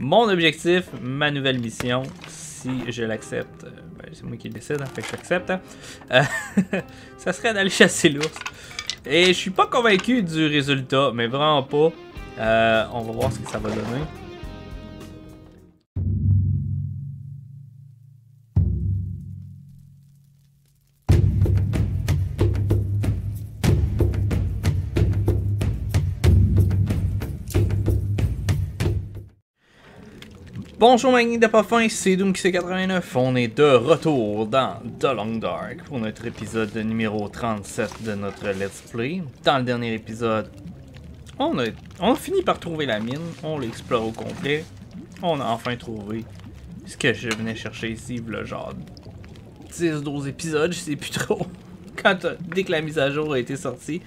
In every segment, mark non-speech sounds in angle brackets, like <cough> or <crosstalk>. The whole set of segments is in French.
Mon objectif, ma nouvelle mission, si je l'accepte, euh, ben, c'est moi qui le décide, hein, fait que j'accepte, hein. Euh, <laughs> ça serait d'aller chasser l'ours. Et je suis pas convaincu du résultat, mais vraiment pas. Euh, on va voir ce que ça va donner. Bonjour Magni de Parfum, c'est DoomXC89. On est de retour dans The Long Dark pour notre épisode numéro 37 de notre Let's Play. Dans le dernier épisode, on a, on a fini par trouver la mine, on l'a exploré au complet. On a enfin trouvé ce que je venais chercher ici, le genre 10-12 épisodes, je sais plus trop. Euh, dès que la mise à jour a été sortie,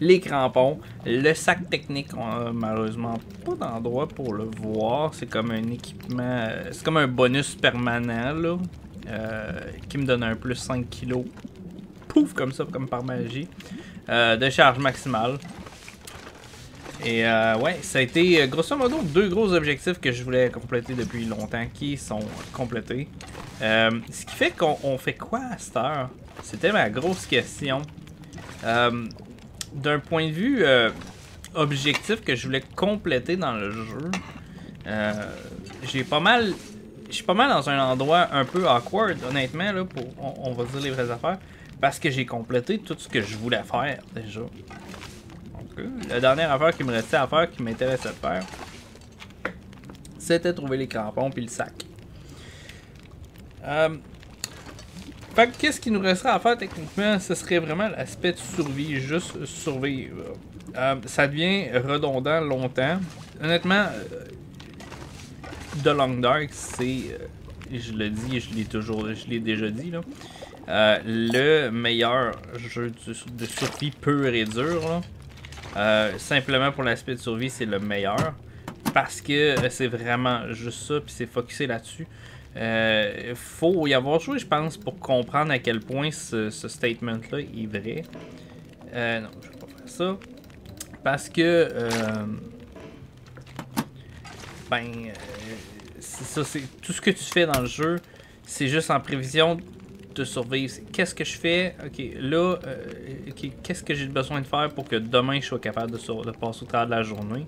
les crampons, le sac technique, on a malheureusement pas d'endroit pour le voir. C'est comme un équipement, euh, c'est comme un bonus permanent là, euh, qui me donne un plus 5 kg. Pouf, comme ça, comme par magie. De charge maximale. Et euh, ouais, ça a été grosso modo deux gros objectifs que je voulais compléter depuis longtemps qui sont complétés. Ce qui fait qu'on on fait quoi à cette heure? C'était ma grosse question. Euh, D'un point de vue euh, objectif que je voulais compléter dans le jeu, euh, j'ai pas mal. Je suis pas mal dans un endroit un peu awkward, honnêtement, là, pour, on, va dire les vraies affaires, parce que j'ai complété tout ce que je voulais faire déjà. La dernière affaire qui me restait à faire, qui m'intéressait de faire, c'était trouver les crampons puis le sac. Euh, qu'est-ce qui nous resterait à faire techniquement? Ce serait vraiment l'aspect de survie, juste survivre. Euh, ça devient redondant longtemps. Honnêtement, euh, The Long Dark, c'est, euh, je le dis, je l'ai toujours, je l'ai déjà dit là, le meilleur jeu de, survie pur et dur. simplement pour l'aspect de survie, c'est le meilleur. Parce que c'est vraiment juste ça, puis c'est focusé là-dessus. Euh, faut y avoir joué, je pense, pour comprendre à quel point ce, statement-là est vrai. Euh, non, je vais pas faire ça. Parce que. euh, ben. ça, c'est tout ce que tu fais dans le jeu, c'est juste en prévision de survivre. Qu'est-ce que je fais? Ok, là, qu'est-ce que j'ai besoin de faire pour que demain je sois capable de passer au travers de la journée?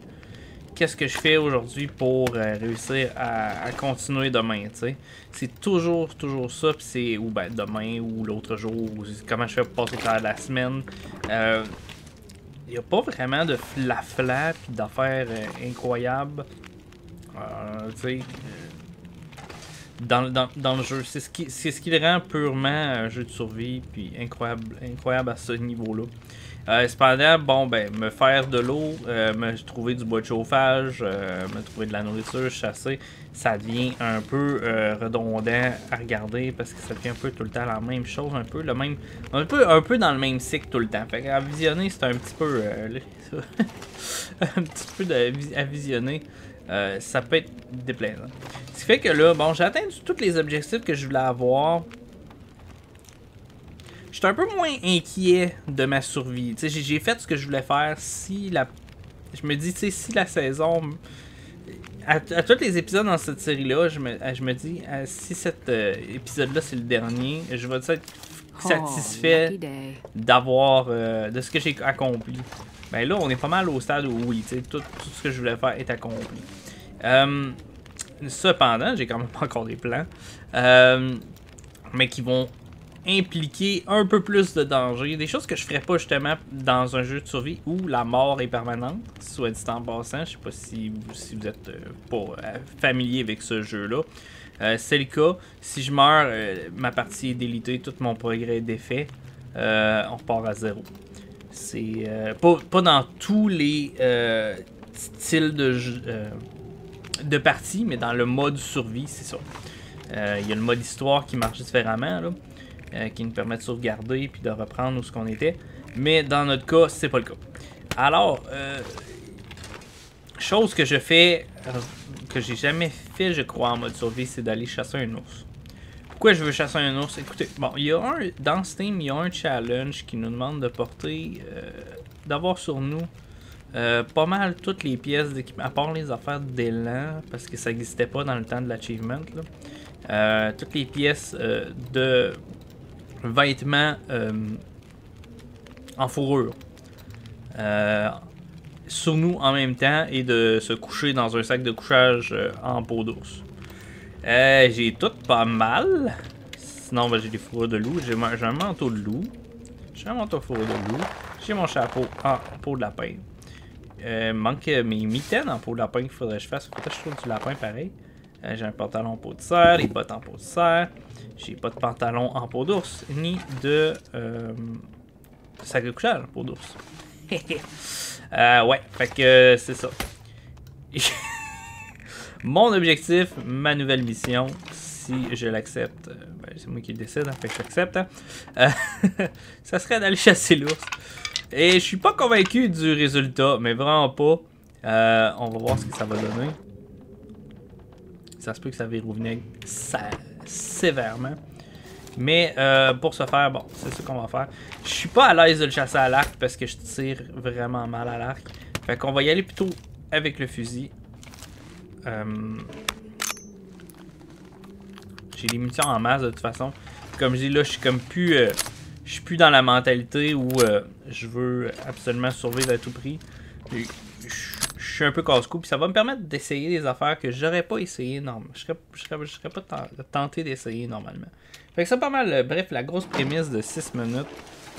Qu'est-ce que je fais aujourd'hui pour euh, réussir à, continuer demain, C'est toujours, toujours ça, c'est ou ben demain ou l'autre jour, ou comment je fais pour passer de la semaine. Euh, il n'y a pas vraiment de flafla puis d'affaires euh, incroyables. Euh, euh, dans, dans le jeu. C'est ce qui, c'est ce qui le rend purement un jeu de survie, puis incroyable, incroyable à ce niveau-là. Euh, cependant, bon, ben, me faire de l'eau, euh, me trouver du bois de chauffage, euh, me trouver de la nourriture, chasser, ça devient un peu redondant à regarder parce que ça devient un peu tout le temps la même chose, un peu le même, un peu, un peu dans le même cycle tout le temps. Fait qu'à visionner, c'est un petit peu, <laughs> un petit peu de, à visionner. Ça peut être déplaisant. Ce qui fait que là, bon, j'ai atteint tous les objectifs que je voulais avoir. J'étais un peu moins inquiet de ma survie. J'ai- fait ce que je voulais faire. Si la. Je me dis, si la saison. À, à tous les épisodes dans cette série-là, je me, je me dis, si cet euh, épisode-là c'est le dernier, je vais être Oh, satisfait d'avoir euh, de ce que j'ai accompli. Ben là, on est pas mal au stade où oui, tu sais, tout, tout ce que je voulais faire est accompli. Euh, cependant, j'ai quand même pas <laughs> encore des plans, mais qui vont impliquer un peu plus de danger, des choses que je ferais pas justement dans un jeu de survie où la mort est permanente, soit dit en passant. Je sais pas si vous, si êtes euh, pas euh, familier avec ce jeu-là. Euh, c'est le cas. Si je meurs, ma partie est délitée, tout mon progrès est défait. On repart à zéro. C'est pas, dans tous les styles de de partie, mais dans le mode survie, c'est ça. Il y a le mode histoire qui marche différemment, euh, qui nous permet de sauvegarder puis de reprendre où ce qu'on était. Mais dans notre cas, c'est pas le cas. Alors, euh, chose que je fais, euh, que j'ai jamais fait, je crois, en mode survie, c'est d'aller chasser un ours. Pourquoi je veux chasser un ours? Écoutez, bon, il y a un dans Steam, il y a un challenge qui nous demande de porter, d'avoir sur nous pas mal toutes les pièces d'équipement, à part les affaires d'élan, parce que ça n'existait pas dans le temps de l'achievement. Toutes les pièces de vêtements en fourrure sur nous en même temps et de se coucher dans un sac de couchage en peau d'ours. j'ai tout pas mal. Sinon, ben, j'ai des fourrures de loup. J'ai un manteau de loup. J'ai un manteau fourrure de loup. J'ai mon chapeau en peau de lapin. Euh, manque mes mitaines en peau de lapin qu'il faudrait que je fasse. Peut-être que je trouve du lapin pareil. Euh, j'ai un pantalon en peau de cerf, des bottes en peau de cerf. J'ai pas de pantalon en peau d'ours, ni de euh, sac de couchage en peau d'ours. <laughs> euh, ouais, fait que c'est ça. <laughs> Mon objectif, ma nouvelle mission, si je l'accepte, euh, ben, c'est moi qui le décide, hein, fait que j'accepte, hein. euh, <laughs> ça serait d'aller chasser l'ours. Et je suis pas convaincu du résultat, mais vraiment pas. Euh, on va voir ce que ça va donner. Ça se peut que ça vire au vinaigre sévèrement. Mais euh, pour ce faire, bon, c'est ce qu'on va faire. Je suis pas à l'aise de le chasser à l'arc parce que je tire vraiment mal à l'arc. Fait qu'on va y aller plutôt avec le fusil. Euh, j'ai les munitions en masse de toute façon. Comme je dis là, je suis comme plus je suis plus dans la mentalité où euh, je veux absolument survivre à tout prix. Je, suis un peu casse-cou, puis ça va me permettre d'essayer des affaires que j'aurais pas essayé normalement. Je serais, je serais, pas tenté d'essayer normalement. Fait que c'est pas mal, euh, bref, la grosse prémisse de 6 minutes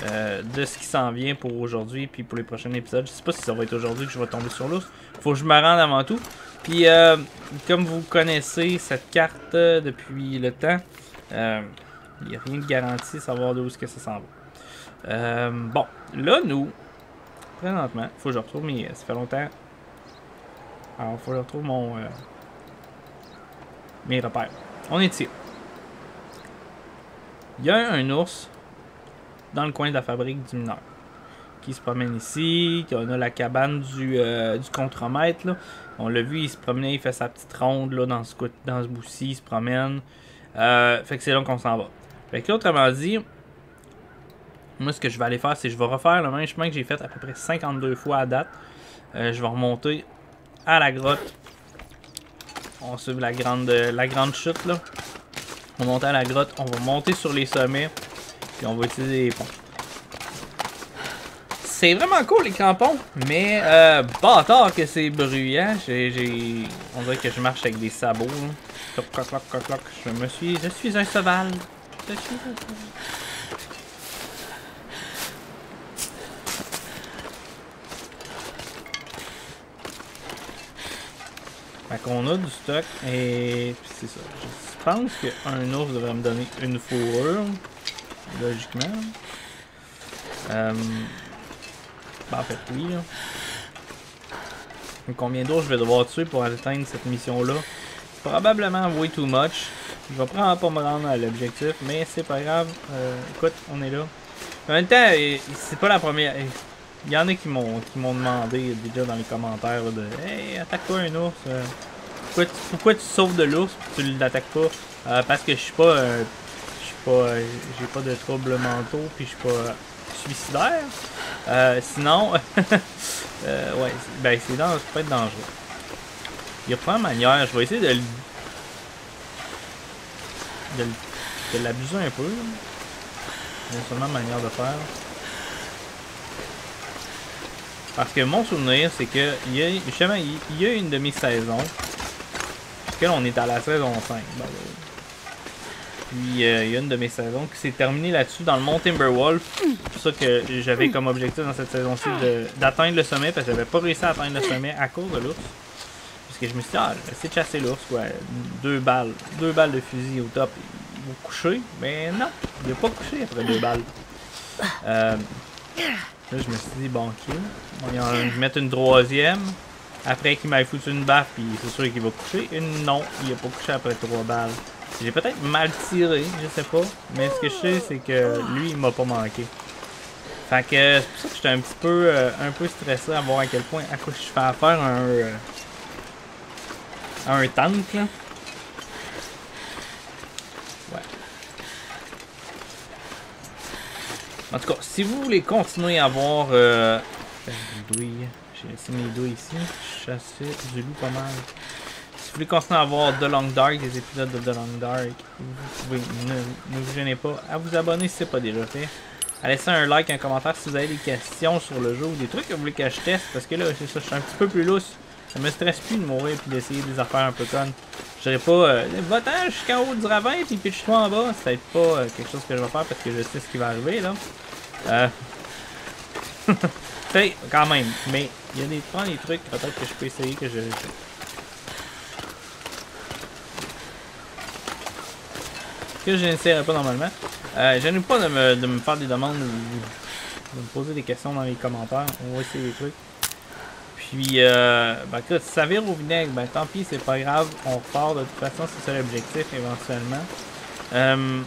euh, de ce qui s'en vient pour aujourd'hui, puis pour les prochains épisodes. Je sais pas si ça va être aujourd'hui que je vais tomber sur l'ours. Faut que je me rende avant tout. Puis, comme vous connaissez cette carte depuis le temps, il n'y a rien de garanti savoir d'où est-ce que ça s'en va. Euh, bon, là, nous, présentement, faut que je retrouve mes... Ça fait longtemps. Alors, il faut que je retrouve mon... Euh, mes repères. On est ici. Il y a un ours dans le coin de la fabrique du mineur qui se promène ici, on a la cabane du, euh, contremaître. Là. On l'a vu, il se promenait, il fait sa petite ronde là, dans ce, boussi, il se promène. fait que c'est là qu'on s'en va. Fait que autrement dit, moi ce que je vais aller faire, c'est que je vais refaire le même chemin que j'ai fait à peu près 52 fois à date. Euh, je vais remonter à la grotte. On suit la grande, la grande chute là. On va monter à la grotte, on va monter sur les sommets. Puis on va utiliser les ponts. C'est vraiment cool les crampons, mais euh, bâtard que c'est bruyant. On dirait que je marche avec des sabots. Je me suis. Je suis un cheval. Qu'on a du stock et c'est ça. Je pense qu'un ours devrait me donner une fourrure. Logiquement. Euh, ben, en fait, oui. Combien d'ours je vais devoir tuer pour atteindre cette mission-là? Probablement way too much. Je vais probablement pas me rendre à l'objectif, mais c'est pas grave. Euh, écoute, on est là. En même temps, c'est pas la première. Il y en a qui m'ont demandé déjà dans les commentaires de Hey, attaque pas un ours. Euh. pourquoi, tu, pourquoi, tu, sauves de l'ours tu l'attaques pas? Euh, Parce que je suis pas. je suis pas. J'ai pas de troubles mentaux puis je suis pas suicidaire. sinon. <laughs> ouais, ben c'est dangereux, ça peut être dangereux. Il y a pas de manière. Je vais essayer de de, l'abuser un peu. C'est seulement manière de faire. Parce que mon souvenir, c'est que il y a, justement, il y a une demi-saison. Puisque on est à la saison 5. Puis euh, il y a une de mes saisons qui s'est terminée là-dessus dans le mont Timberwolf. C'est pour ça que j'avais comme objectif dans cette saison-ci d'atteindre le sommet parce que j'avais pas réussi à atteindre le sommet à cause de l'ours. Parce que je me suis dit, ah, je de chasser l'ours, quoi. Deux balles. Deux balles de fusil au top. Il va coucher. Mais non, il n'a pas couché après deux balles. Euh, là, je me suis dit, bon. On va mettre une troisième. Après qu'il m'ait foutu une baffe, puis c'est sûr qu'il va coucher. Une non, il a pas couché après trois balles. J'ai peut-être mal tiré, je sais pas. Mais ce que je sais, c'est que lui, il m'a pas manqué. Fait que c'est pour ça que j'étais un petit peu, euh, un peu stressé à voir à quel point à quoi je fais affaire un, euh, un tank, là. En tout cas, si vous voulez continuer à voir... Euh... J'ai laissé mes doigts ici. Je du loup pas mal. Si vous voulez continuer à voir The Long Dark, des épisodes de The Long Dark, vous pouvez, ne, vous gênez pas à vous abonner si c'est pas déjà fait. À laisser un like, un commentaire si vous avez des questions sur le jeu ou des trucs que vous voulez que je teste. Parce que là, c'est ça, je suis un petit peu plus lousse. Ça me stresse plus de mourir puis d'essayer des affaires un peu connes. Je dirais pas, euh, va-t'en jusqu'en haut du ravin puis pitch-toi en bas. C'est peut-être pas euh, quelque chose que je vais faire parce que je sais ce qui va arriver là. Euh. <laughs> sais, quand même. Mais il y a des, prends des trucs peut-être que je peux essayer que je. Que je n'essaierai pas normalement. Euh, je pas de me, de me faire des demandes ou de me poser des questions dans les commentaires. On va essayer des trucs. Puis, euh, ben écoute, ça vire au vinaigre, ben tant pis, c'est pas grave. On repart de toute façon, c'est ça l'objectif éventuellement. Euh,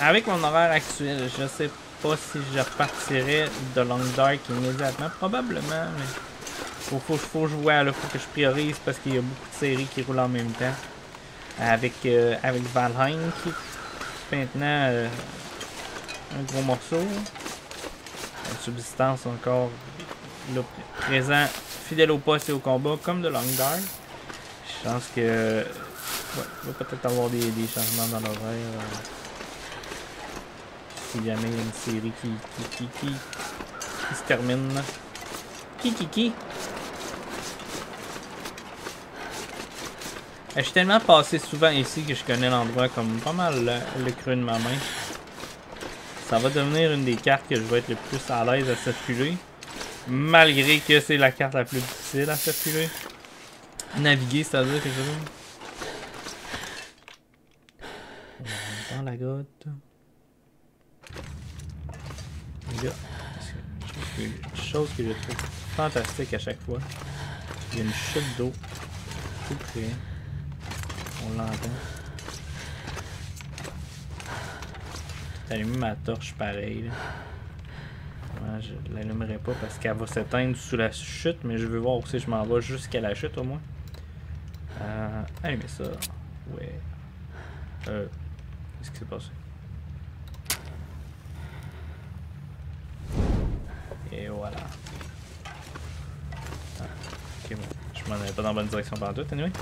avec mon horaire actuel, je sais pas si je repartirai de Long Dark immédiatement. Probablement, mais faut, faut, faut jouer, faut que je priorise parce qu'il y a beaucoup de séries qui roulent en même temps. Avec, euh, avec Valheim qui est maintenant euh, un gros morceau. La subsistance encore là, présent, fidèle au poste et au combat, comme de Long Dark. Je pense que. Ouais, il va peut-être avoir des, changements dans l'horaire. Euh, si jamais il y a une série qui, qui, qui, qui, se termine. Qui, qui, qui? Je suis tellement passé souvent ici que je connais l'endroit comme pas mal le, le, creux de ma main. Ça va devenir une des cartes que je vais être le plus à l'aise à circuler. Malgré que c'est la carte la plus difficile à circuler. Naviguer, c'est-à-dire que je. Dans la grotte. Les gars, une chose que je trouve fantastique à chaque fois. Il y a une chute d'eau tout près. On l'entend. J'allume ma torche pareil. Là. Je l'allumerai pas parce qu'elle va s'éteindre sous la chute, mais je veux voir aussi je m'en vais jusqu'à la chute au moins. Euh, mais ça. Ouais. Euh. Qu'est-ce qui s'est passé? Et voilà. Ah, ok, bon. Je m'en avais pas dans la bonne direction par tout, anyway.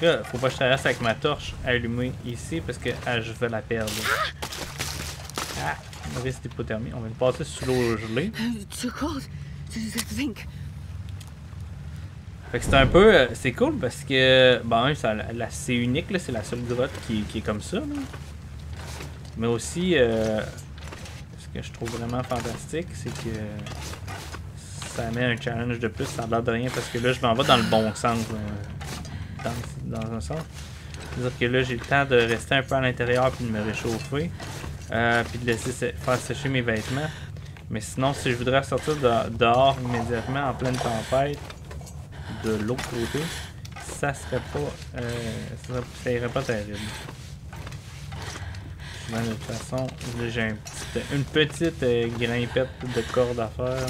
Là, faut pas que je traverse avec ma torche allumée ici parce que ah, je vais la perdre. Ah, risque d'hypothermie. On va le passer sous l'eau gelée. Fait que c'est un peu. euh, C'est cool parce que. Bon, c'est unique, là, c'est la seule grotte qui, qui est comme ça. Là. Mais aussi, euh, ce que je trouve vraiment fantastique, c'est que ça met un challenge de plus, ça a l'air de rien parce que là, je m'en vais dans le bon sens. là. Dans, dans un sens. C'est-à-dire que là, j'ai le temps de rester un peu à l'intérieur puis de me réchauffer. Euh, puis de laisser faire sécher mes vêtements. Mais sinon, si je voudrais sortir de- dehors immédiatement en pleine tempête, de l'autre côté, ça serait pas. Euh, ça, irait pas terrible. De toute façon, j'ai une petite euh, grimpette de corde à faire,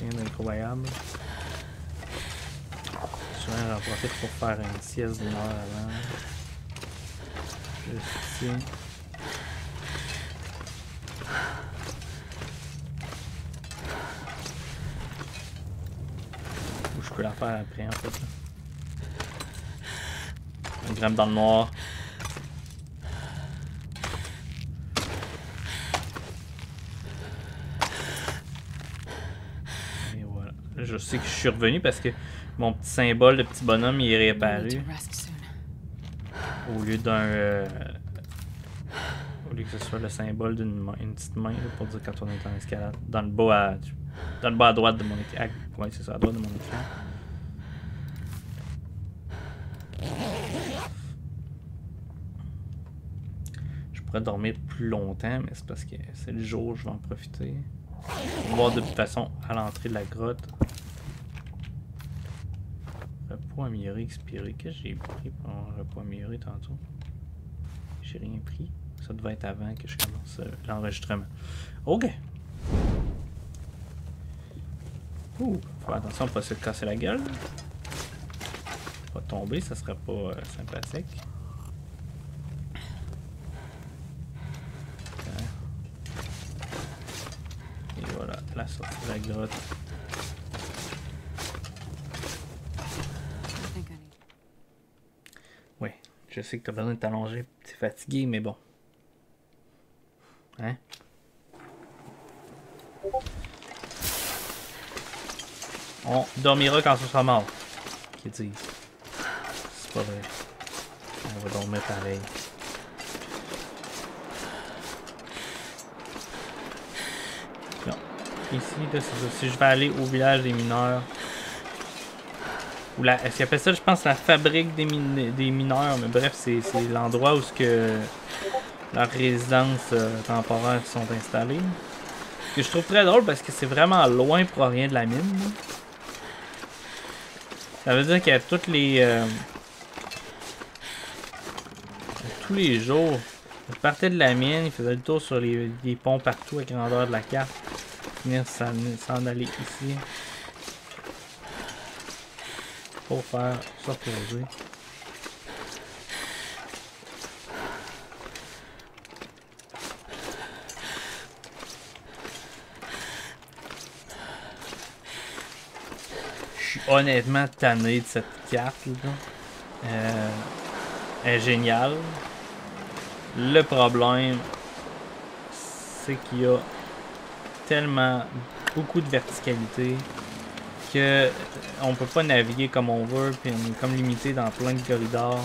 rien d'incroyable. Souvent, j'en profite pour faire une sieste d'une heure avant. Juste ici. Ou je peux la faire après en fait. On grimpe dans le noir. Et voilà. Là, Je sais que je suis revenu parce que mon petit symbole de petit bonhomme il est réapparu. Au lieu d'un. euh, que ce soit le symbole d'une une petite main pour dire quand on est en escalade. Dans le bas à. Dans le bas à droite de mon écran. Ouais, c'est ça, à droite de mon écran. Je pourrais dormir plus longtemps, mais c'est parce que c'est le jour, je vais en profiter. On va voir de toute façon à l'entrée de la grotte. Repos amélioré, expiré. Qu'est-ce que j'ai pris pour un repos amélioré tantôt? J'ai rien pris. Ça devait être avant que je commence euh, l'enregistrement. OK. Ouh, faut faire attention pas se casser la gueule. Pas tomber, ça serait pas euh, sympathique. Et voilà, la sortie de la grotte. Oui, je sais que t'as besoin de t'allonger, t'es fatigué, mais bon. Hein? On dormira quand ce sera mort. Qu'ils disent. C'est pas vrai. On va dormir pareil. Non. Ici, là. Si je vais aller au village des mineurs. Ou la. Est-ce qu'il appelle ça, je pense, la fabrique des, des mineurs. Mais bref, c'est l'endroit où ce que leurs résidences euh, temporaires sont installées. Que je trouve très drôle parce que c'est vraiment loin pour rien de la mine. Ça veut dire qu'à toutes les. euh, tous les jours, je partais de la mine, il faisait le tour sur les, ponts partout à grandeur de la carte. Venir s'en s'en aller ici. Pour faire se reposer. Honnêtement tanné de cette carte là. Euh, est géniale. Le problème, c'est qu'il y a tellement beaucoup de verticalité que on peut pas naviguer comme on veut, puis on est comme limité dans plein de corridors.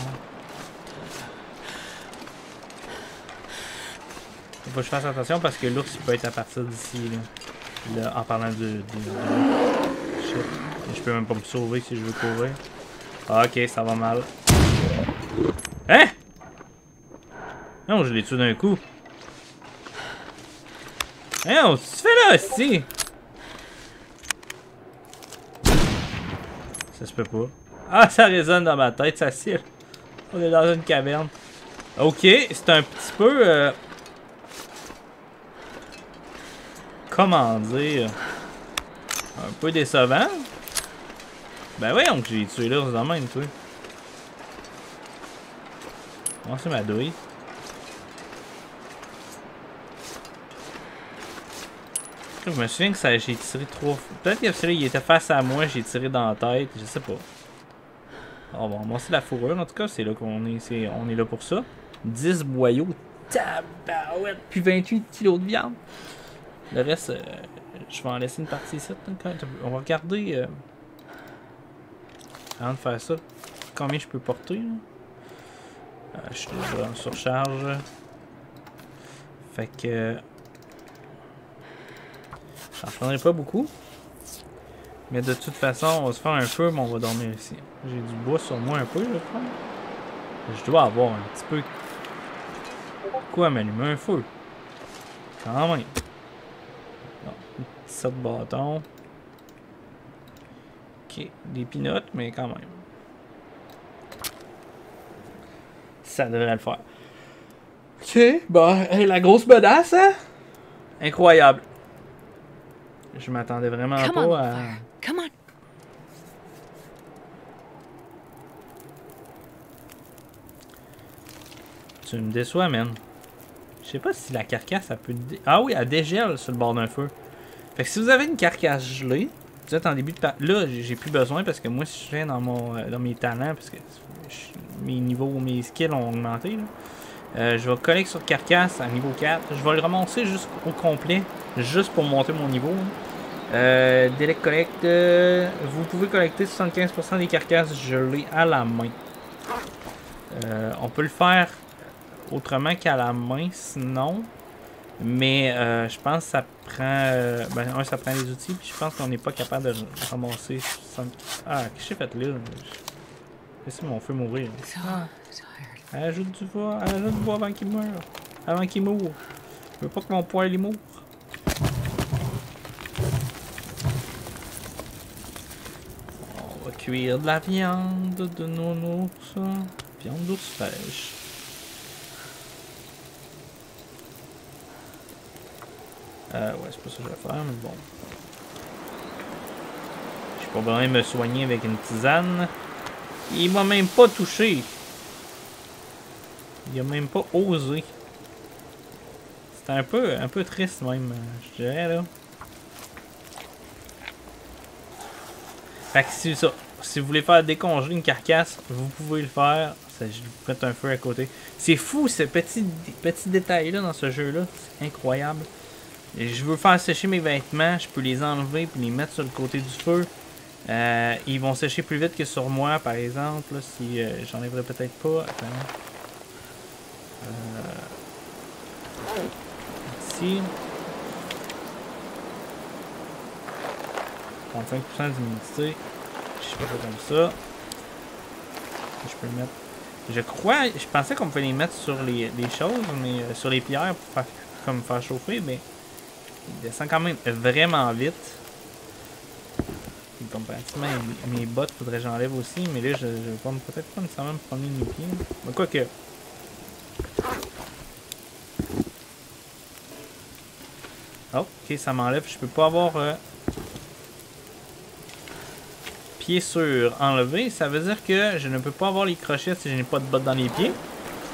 Faut que je fasse attention parce que l'ours il peut être à partir d'ici là. Là, en parlant de, de, de-. Je peux même pas me sauver si je veux courir. Ah, ok, ça va mal. Hein? Non, je l'ai tué d'un coup. Hein, tu te fais là aussi? Ça se peut pas. Ah, ça résonne dans ma tête, ça cire. On est dans une caverne. Ok, c'est un petit peu... euh, Comment dire? Un peu décevant. Ben voyons que j'ai tué là, c'est dans même, toi. Comment c'est ma douille? Je me souviens que j'ai tiré trois fois. Peut-être celui-là, il était face à moi, j'ai tiré dans la tête, je sais pas. On va ramasser la fourrure, en tout cas, c'est là qu'on est, c'est, on est là pour ça. 10 boyaux, tabarouette, puis 28 kilos de viande. Le reste, euh, je vais en laisser une partie ici. hein, On va regarder, euh, avant de faire ça, combien je peux porter. Euh, je suis déjà en surcharge. Fait que... J'en prendrai pas beaucoup. Mais de toute façon, on va se faire un feu, mais on va dormir ici. J'ai du bois sur moi un peu, je crois. Je dois avoir un petit peu... Quoi, m'allumer un feu? Quand même. Bon, 17 bâtons. Ok, des pinottes, mais quand même. Ça devrait le faire. Ok, bah, hey, la grosse bedasse, hein? Incroyable. Je m'attendais vraiment Come on, pas à. Fire. Come on. Tu me déçois, man. Je sais pas si la carcasse, elle peut. dé- Ah oui, elle dégèle sur le bord d'un feu. Fait que si vous avez une carcasse gelée, êtes en début de. Là, j'ai plus besoin parce que moi, si je viens dans, mon, euh, dans mes talents, parce que mes niveaux, mes skills ont augmenté. Euh, je vais coller sur carcasse à niveau 4. Je vais le ramasser jusqu'au complet, juste pour monter mon niveau. Euh, Delect Collect, euh, vous pouvez collecter 75% des carcasses gelées à la main. Euh, on peut le faire autrement qu'à la main, sinon. Mais euh, je pense que ça prend. euh, ben, un, ça prend les outils, puis je pense qu'on n'est pas capable de ramasser 60... Ah, qu'est-ce que j'ai fait là? Laissez mon feu mourir. Ajoute du bois, ajoute du bois avant qu'il meure. Avant qu'il moure. Je veux pas que mon poil il moure. On va cuire de la viande de nos ours. Viande d'ours fraîche. Euh, ouais, c'est pas ça que je vais faire, mais bon. Je pas besoin de me soigner avec une tisane. Il m'a même pas touché. Il a même pas osé. C'était un peu, un peu triste même, je dirais là. Fait que si ça, si vous voulez faire décongeler une carcasse, vous pouvez le faire. je lui prête un feu à côté. C'est fou ce petit, petit détail-là dans ce jeu-là. C'est incroyable. Je veux faire sécher mes vêtements, je peux les enlever puis les mettre sur le côté du feu. Euh, ils vont sécher plus vite que sur moi, par exemple. si euh, j'enlèverais peut-être pas. Attends. Euh, ici. 35% d'humidité. Je fais pas comme ça. Je peux le mettre. Je crois, je pensais qu'on pouvait les mettre sur les, choses, mais sur les pierres pour faire, comme faire chauffer, mais il descend quand même vraiment vite. Comparativement mes, bottes, faudrait que j'enlève aussi, mais là je, je vais peut-être pas nécessairement me promener mes pieds. Mais quoi que. Oh, ok, ça m'enlève. Je peux pas avoir euh, pied sur enlevé, ça veut dire que je ne peux pas avoir les crochets si je n'ai pas de bottes dans les pieds.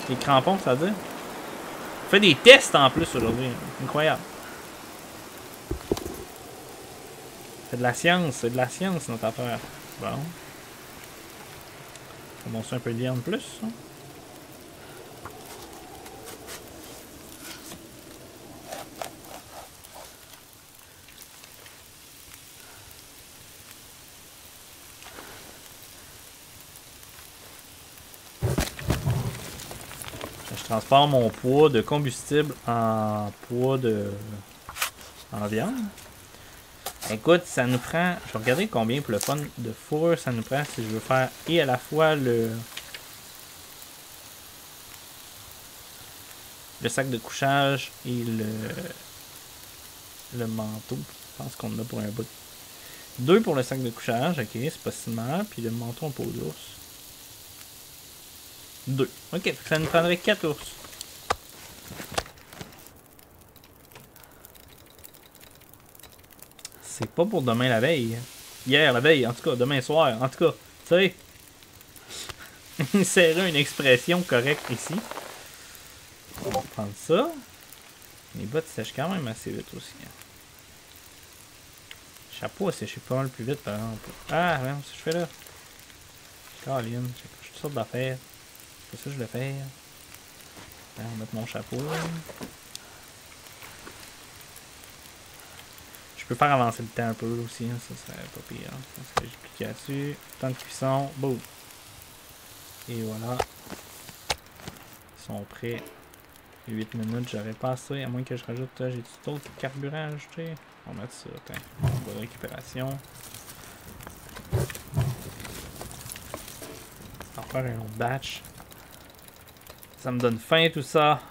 Les crampons, ça veut dire. On fait des tests en plus aujourd'hui. Incroyable. C'est de la science, c'est de la science notre affaire. Bon. Commencer un peu de en plus. Hein? transforme mon poids de combustible en poids de. en viande. Écoute, ça nous prend. Je vais regarder combien pour le fun de four ça nous prend si je veux faire et à la fois le. le sac de couchage et le. le manteau. Je pense qu'on en a pour un bout. Deux pour le sac de couchage, ok, c'est pas si mal. Puis le manteau en peau d'ours. 2. Ok, ça nous prendrait 4 ours. C'est pas pour demain la veille. Hier la veille, en tout cas, demain soir, en tout cas. Tu sais. <laughs> Insérer une expression correcte ici. On va prendre ça. Les bottes sèchent quand même assez vite aussi. Hein. Chapeau a séché pas mal plus vite par exemple. Ah, ouais, ce que je fais là. Caroline, j'ai toutes sortes d'affaires. C'est ça je le fais. on va mettre mon chapeau. Je peux faire avancer le temps un peu aussi, hein, ça serait pas pire. Je clique là-dessus. Temps de cuisson, boum. Et voilà. Ils sont prêts. 8 minutes, j'aurais passé, à moins que je rajoute. J'ai tout autre carburant à ajouter? On va mettre ça. Attends. De récupération. On va faire un autre batch. Ça me donne faim tout ça.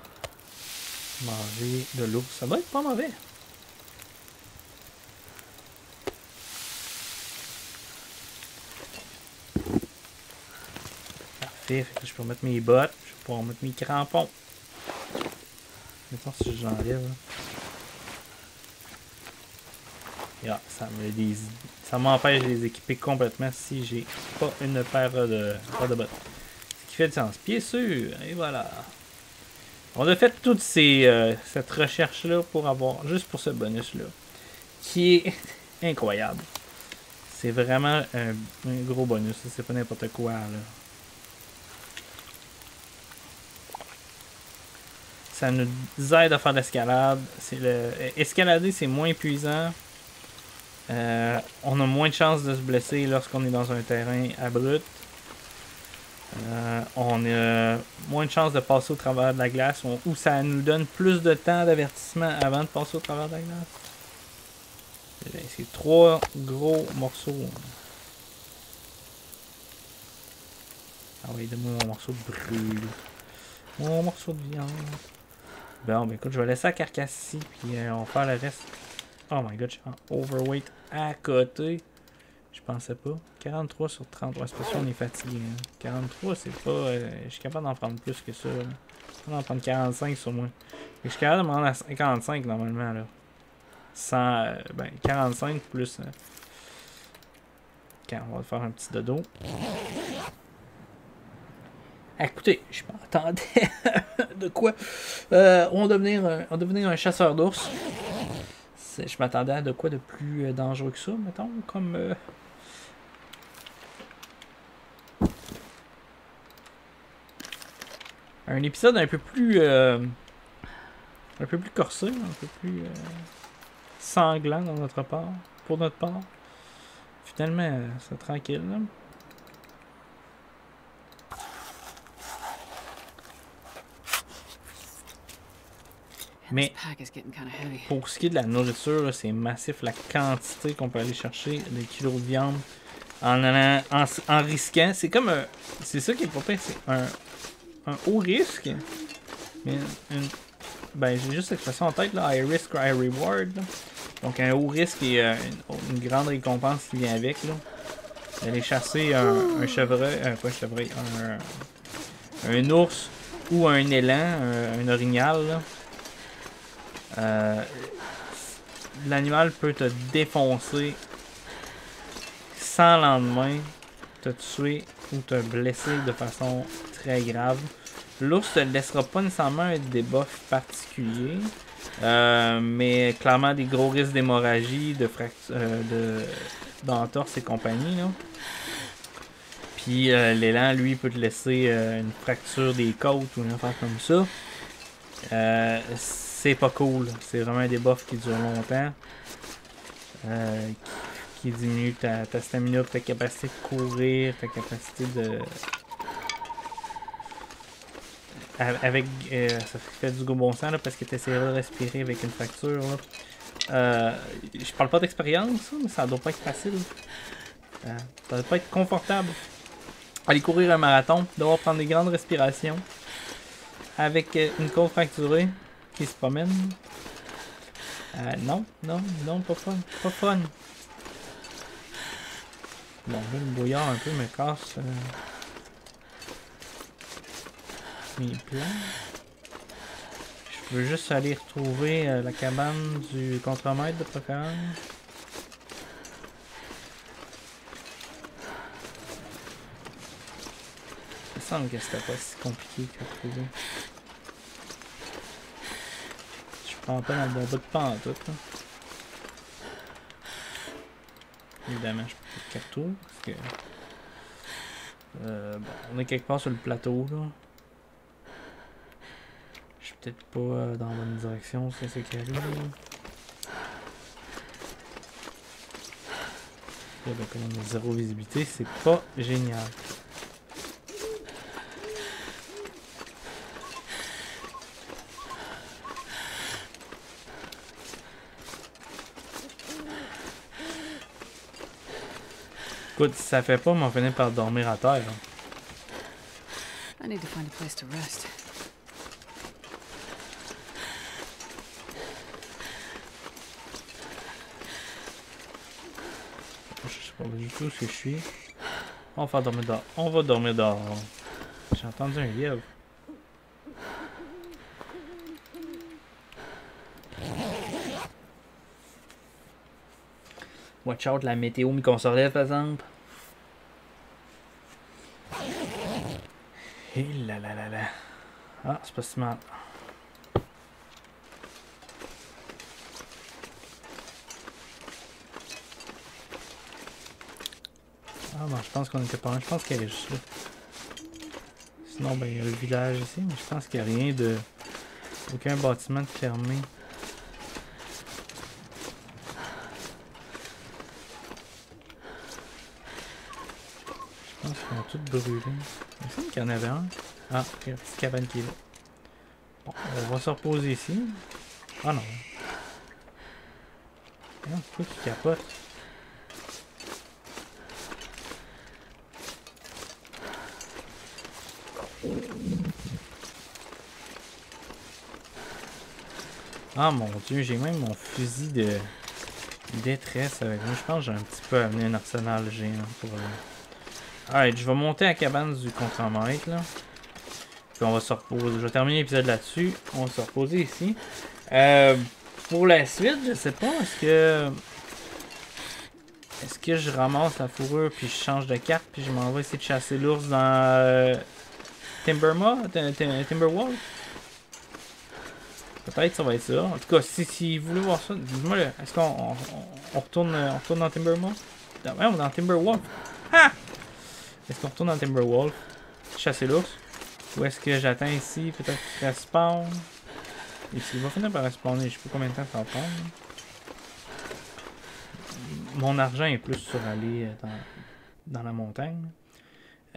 Manger de l'eau. Ça va être pas mauvais. Je peux mettre mes bottes. Je pouvoir mettre mes crampons. Mettons si j'enlève. Yeah, ça me m'empêche de les équiper complètement si j'ai pas une paire de, de bottes fait de sens. Pied sûr, et voilà. On a fait toute ces, euh, cette recherche-là pour avoir, juste pour ce bonus-là, qui est incroyable. C'est vraiment un, gros bonus, c'est pas n'importe quoi, là. Ça nous aide à faire de l'escalade. Escalader, c'est moins épuisant. Euh, on a moins de chances de se blesser lorsqu'on est dans un terrain abrupt. Euh, on a moins de chances de passer au travers de la glace ou ça nous donne plus de temps d'avertissement avant de passer au travers de la glace. C'est trois gros morceaux. Ah oui, donne-moi mon morceau de brûle. Mon morceau de viande. Bon, ben écoute, je vais laisser la carcasse ici, puis euh, on va faire le reste. Oh my god, je suis en overweight à côté. Je pensais pas. 43 sur 33. C'est pas sûr on est fatigué. 43, hein. c'est pas. Euh, je suis capable d'en prendre plus que ça. Je suis d'en prendre 45 sur moi. je suis capable de m'en rendre à 55 normalement là. 100, euh, ben 45 plus. On va faire un petit dodo. Écoutez, je m'attendais de quoi? Euh, on, va devenir, on devenir un chasseur d'ours. Je m'attendais à de quoi de plus dangereux que ça, mettons, comme un épisode un peu plus. Euh, un peu plus corsé, un peu plus euh, sanglant dans notre part, pour notre part. Finalement, euh, c'est tranquille. Là. Mais pour ce qui est de la nourriture, c'est massif la quantité qu'on peut aller chercher, les kilos de viande, en, en, risquant. C'est comme un. C'est ça qui est pas pire, c'est un, un haut risque. Mais ben, j'ai juste l'expression en tête, là, high risk, high reward. Donc, un haut risque et euh, une, grande récompense qui vient avec. Là. Aller chasser un, un chevreuil, euh, pas un chevreuil, un, un ours ou un élan, un, un orignal. Là. Euh, l'animal peut te défoncer sans lendemain, te tuer ou te blesser de façon très grave. L'ours ne laissera pas nécessairement un debuff particulier, euh, mais clairement des gros risques d'hémorragie, de, euh, de d'entorse et compagnie. Puis l'élan, lui, peut te laisser une fracture des côtes ou une affaire comme ça c'est pas cool. C'est vraiment un debuff qui dure longtemps. Euh, qui, diminue ta, stamina, ta capacité de courir, ta capacité de. Avec. Euh, ça fait du bon sens là, parce que tu de respirer avec une fracture. Euh, je parle pas d'expérience, mais ça doit pas être facile. ça doit pas être confortable. Aller courir un marathon, devoir prendre des grandes respirations avec une côte fracturée qui se promène. Euh, non, non, non, pas fun. Pas fun. Bon, là, le brouillard un peu me casse euh, mes plans. Je veux juste aller retrouver euh, la cabane du contremaître de préférence. Il me semble que c'était pas si compliqué qu'à trouver. Prends pas dans le bon bout de. Là. Évidemment, je peux faire 4 tours parce que. Euh, bon, on est quelque part sur le plateau là. Je suis peut-être pas euh, dans la bonne direction, c'est ce qui arrive. Il y a quand même zéro visibilité, c'est pas génial. Écoute, si ça fait pas, on va finir par dormir à terre. I need to find a place to rest. Je sais pas du tout ce que je suis. On va dormir dehors. On va dormir dehors. J'ai entendu un lièvre. Watch out la météo mi qu'on par exemple. Et là là là là. Ah, c'est pas si mal. Ah bon, je pense qu'on était pas. Je pense qu'elle est juste là. Sinon, ben, il y a le village ici, mais je pense qu'il n'y a rien de... Aucun bâtiment fermé. Tout brûlé. Il me semble qu'il y en avait un. Ah, il y a une petite cabane qui est là. Bon, on va se reposer ici. Ah non. Non, pourquoi tu capotes? Ah mon dieu, j'ai même mon fusil de détresse avec moi. Je pense que j'ai un petit peu amené un arsenal géant pour... Alright, je vais monter à la cabane du contre-maître, là. Puis on va se reposer. Je vais terminer l'épisode là-dessus. On va se reposer ici. Euh, pour la suite, je sais pas, est-ce que... Est-ce que je ramasse la fourrure puis je change de carte puis je m'en vais essayer de chasser l'ours dans euh, Timberma, Timberwolf? Peut-être ça va être ça. En tout cas, si, vous voulez voir ça, dites-moi Est-ce qu'on on, retourne, on retourne dans Timberma? Ouais, on est dans Timberwolf. Ah! Est-ce qu'on retourne dans Timberwolf? Chasser l'ours? Où est-ce que j'attends ici? Peut-être qu'il respawn? Ici, il va finir par respawner. Je sais pas combien de temps ça va prendre. Mon argent est plus sur aller dans, dans la montagne.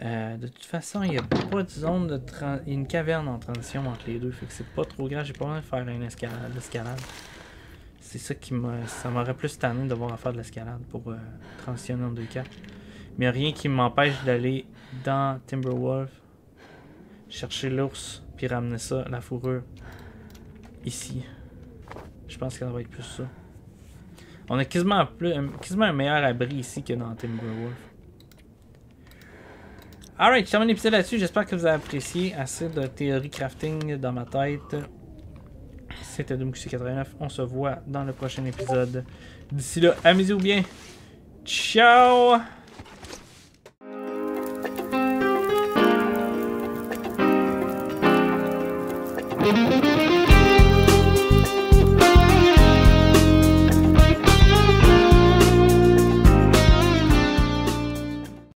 Euh, de toute façon, il n'y a pas de zone de y a une caverne en transition entre les deux, fait que c'est pas trop grave, j'ai pas besoin de faire une escalade. C'est ça qui m'a. Ça m'aurait plus tanné de devoir faire de l'escalade pour euh, transitionner en deux cas. Mais rien qui m'empêche d'aller dans Timberwolf, chercher l'ours, puis ramener ça, la fourrure, ici. Je pense que ça va être plus ça. On a quasiment un meilleur abri ici que dans Timberwolf. Alright, je termine l'épisode là-dessus. J'espère que vous avez apprécié assez de théorie crafting dans ma tête. C'était DoomQC89. On se voit dans le prochain épisode. D'ici là, amusez-vous bien. Ciao!